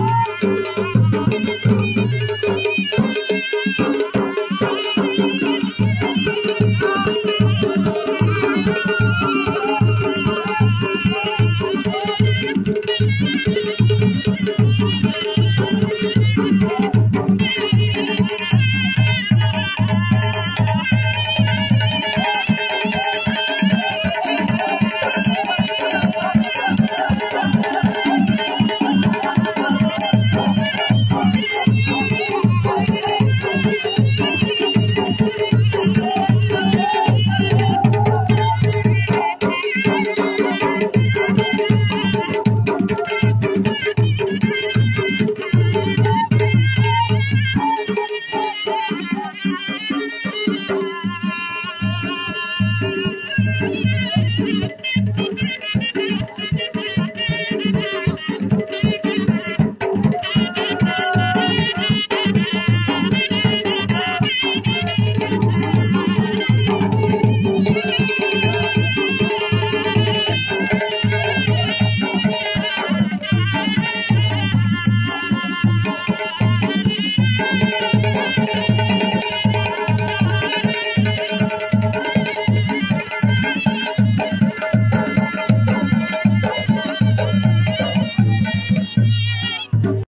Música